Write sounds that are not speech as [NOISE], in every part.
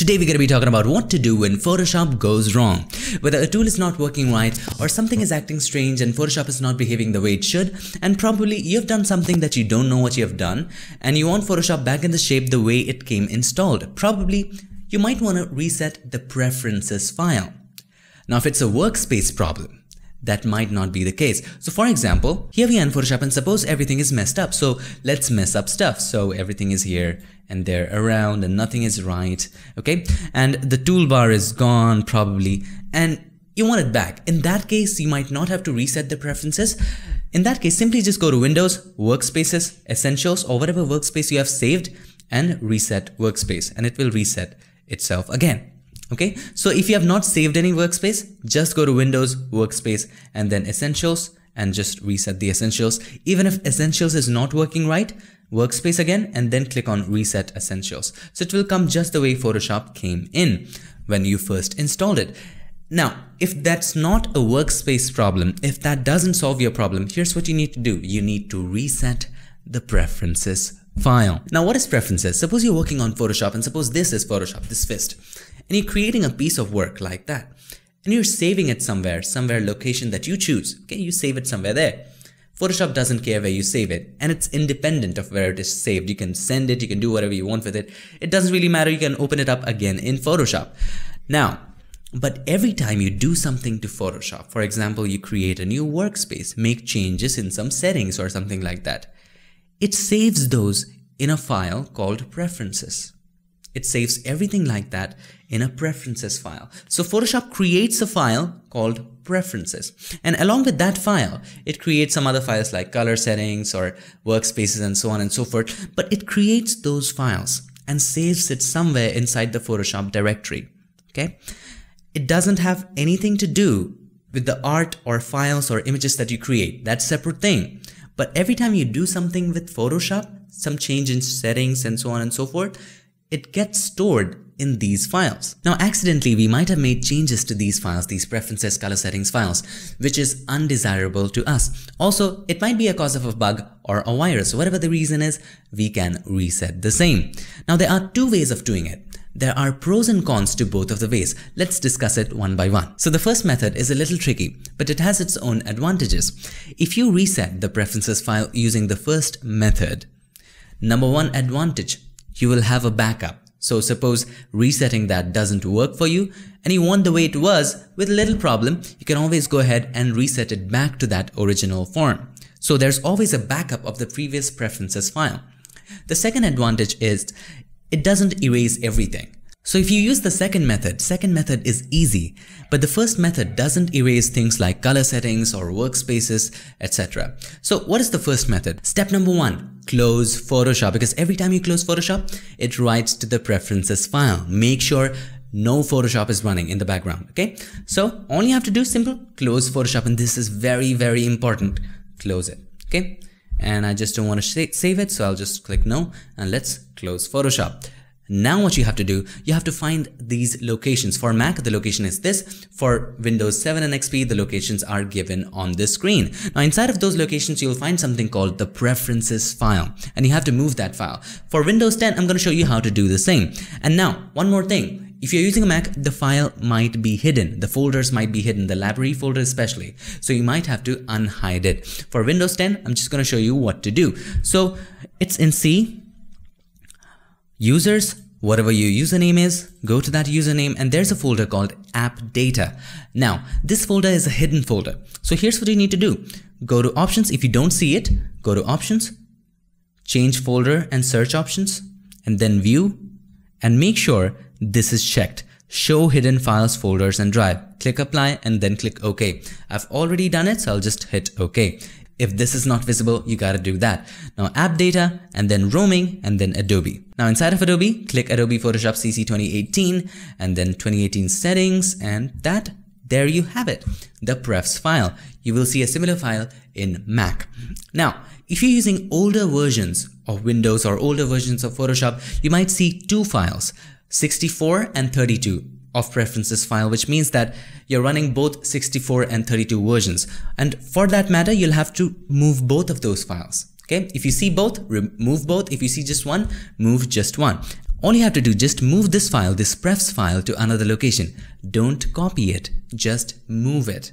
Today we're going to be talking about what to do when Photoshop goes wrong. Whether a tool is not working right or something is acting strange and Photoshop is not behaving the way it should and probably you've done something that you don't know what you have done and you want Photoshop back in the shape the way it came installed. Probably you might want to reset the preferences file. Now if it's a workspace problem, that might not be the case. So for example, here we in Photoshop and suppose everything is messed up. So let's mess up stuff. So everything is here and there around and nothing is right. Okay. And the toolbar is gone probably and you want it back. In that case, you might not have to reset the preferences. In that case, simply just go to Windows, Workspaces, Essentials or whatever workspace you have saved and reset workspace and it will reset itself again. Okay, so if you have not saved any workspace, just go to Windows, Workspace, and then Essentials, and just reset the Essentials. Even if Essentials is not working right, Workspace again, and then click on Reset Essentials. So it will come just the way Photoshop came in when you first installed it. Now, if that's not a workspace problem, if that doesn't solve your problem, here's what you need to do. You need to reset the preferences file. Now, what is preferences? Suppose you're working on Photoshop and suppose this is Photoshop, this fist and you're creating a piece of work like that and you're saving it somewhere, somewhere location that you choose. Okay, you save it somewhere there. Photoshop doesn't care where you save it and it's independent of where it is saved. You can send it, you can do whatever you want with it. It doesn't really matter. You can open it up again in Photoshop. Now, but every time you do something to Photoshop, for example, you create a new workspace, make changes in some settings or something like that, it saves those in a file called preferences. It saves everything like that in a preferences file. So Photoshop creates a file called preferences. And along with that file, it creates some other files like color settings or workspaces and so on and so forth. But it creates those files and saves it somewhere inside the Photoshop directory. Okay. It doesn't have anything to do with the art or files or images that you create. That's a separate thing. But every time you do something with Photoshop, some change in settings and so on and so forth, it gets stored in these files. Now accidentally we might have made changes to these files, these preferences color settings files, which is undesirable to us. Also, it might be a cause of a bug or a virus. Whatever the reason is, we can reset the same. Now there are two ways of doing it. There are pros and cons to both of the ways. Let's discuss it one by one. So the first method is a little tricky, but it has its own advantages. If you reset the preferences file using the first method, number one advantage you will have a backup. So suppose resetting that doesn't work for you and you want the way it was with little problem, you can always go ahead and reset it back to that original form. So there's always a backup of the previous preferences file. The second advantage is it doesn't erase everything. So if you use the second method, second method is easy, but the first method doesn't erase things like color settings or workspaces, etc. So what is the first method? Step number one, close Photoshop because every time you close Photoshop, it writes to the preferences file. Make sure no Photoshop is running in the background, okay? So all you have to do simple, close Photoshop and this is very, very important. Close it, okay? And I just don't want to save it, so I'll just click no and let's close Photoshop. Now what you have to do, you have to find these locations. For Mac, the location is this. For Windows 7 and XP, the locations are given on this screen. Now inside of those locations, you'll find something called the preferences file and you have to move that file. For Windows 10, I'm going to show you how to do the same. And now, one more thing. If you're using a Mac, the file might be hidden. The folders might be hidden, the library folder especially. So you might have to unhide it. For Windows 10, I'm just going to show you what to do. So it's in C, users, whatever your username is, go to that username and there's a folder called app data. Now, this folder is a hidden folder. So here's what you need to do. Go to options. If you don't see it, go to options, change folder and search options, and then view and make sure this is checked. Show hidden files, folders and drive. Click apply and then click OK. I've already done it, so I'll just hit OK. If this is not visible, you gotta do that. Now app data and then roaming and then Adobe. Now inside of Adobe, click Adobe Photoshop CC 2018 and then 2018 settings and that there you have it, the prefs file. You will see a similar file in Mac. Now, if you're using older versions of Windows or older versions of Photoshop, you might see two files, 64 and 32 of preferences file which means that you're running both 64 and 32 versions and for that matter you'll have to move both of those files okay if you see both remove both if you see just one move just one All you have to do just move this file, this prefs file to another location. Don't copy it, just move it.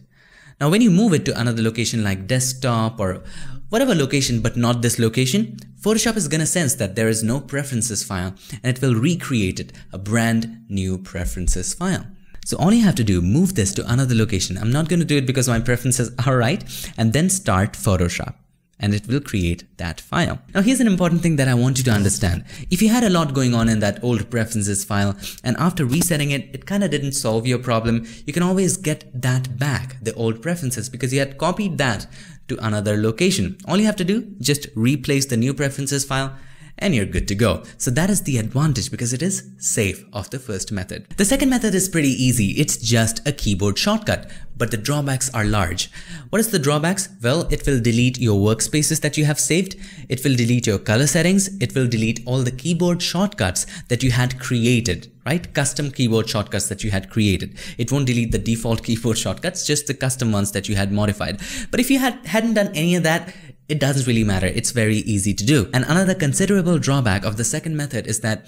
Now when you move it to another location like desktop or whatever location but not this location, Photoshop is gonna sense that there is no preferences file and it will recreate it, a brand new preferences file. So all you have to do, move this to another location. I'm not gonna do it because my preferences [LAUGHS] are right and then start Photoshop and it will create that file. Now here's an important thing that I want you to understand. If you had a lot going on in that old preferences file and after resetting it, it kind of didn't solve your problem, you can always get that back, the old preferences, because you had copied that to another location. All you have to do, just replace the new preferences file and you're good to go. So that is the advantage because it is safe of the first method. The second method is pretty easy. It's just a keyboard shortcut, but the drawbacks are large. What is the drawbacks? Well, it will delete your workspaces that you have saved. It will delete your color settings. It will delete all the keyboard shortcuts that you had created right? Custom keyboard shortcuts that you had created. It won't delete the default [LAUGHS] keyboard shortcuts, just the custom ones that you had modified. But if you had, hadn't done any of that, it doesn't really matter. It's very easy to do. And another considerable drawback of the second method is that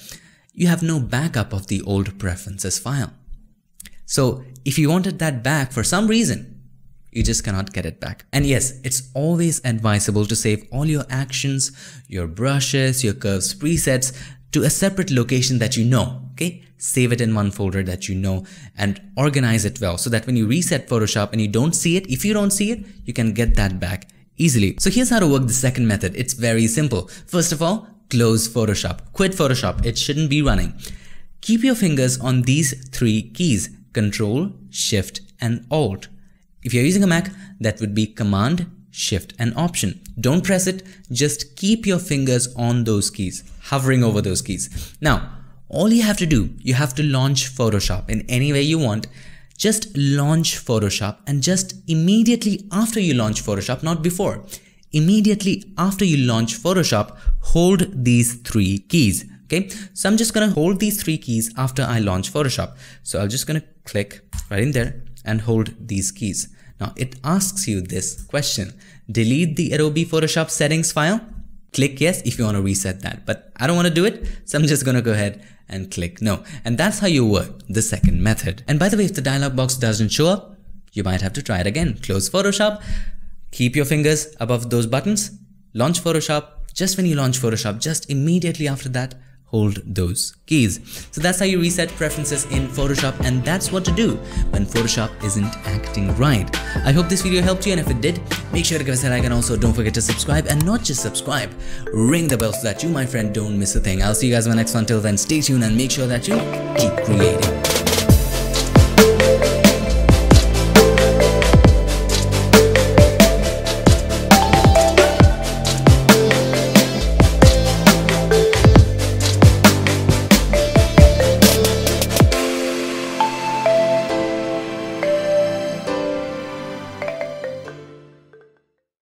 you have no backup of the old preferences file. So if you wanted that back for some reason, you just cannot get it back. And yes, it's always advisable to save all your actions, your brushes, your curves presets to a separate location that you know, okay? Save it in one folder that you know and organize it well so that when you reset Photoshop and you don't see it, if you don't see it, you can get that back easily. So here's how to work the second method. It's very simple. First of all, close Photoshop. Quit Photoshop. It shouldn't be running. Keep your fingers on these three keys, Control, Shift, and Alt. If you're using a Mac, that would be Command, Shift, and Option. Don't press it, just keep your fingers on those keys, hovering over those keys. Now, all you have to do, you have to launch Photoshop in any way you want just launch Photoshop and just immediately after you launch Photoshop, not before, immediately after you launch Photoshop, hold these three keys. Okay, so I'm just gonna hold these three keys after I launch Photoshop. So I'm just gonna click right in there and hold these keys. Now it asks you this question, delete the Adobe Photoshop settings file. Click yes if you want to reset that, but I don't want to do it. So I'm just going to go ahead and click no. And that's how you work the second method. And by the way, if the dialog box doesn't show up, you might have to try it again. Close Photoshop, keep your fingers above those buttons, launch Photoshop. Just when you launch Photoshop, just immediately after that, hold those keys. So that's how you reset preferences in Photoshop and that's what to do when Photoshop isn't acting right. I hope this video helped you and if it did, make sure to give us a like and also don't forget to subscribe and not just subscribe, ring the bell so that you my friend don't miss a thing. I'll see you guys in my next one. Till then, stay tuned and make sure that you keep creating.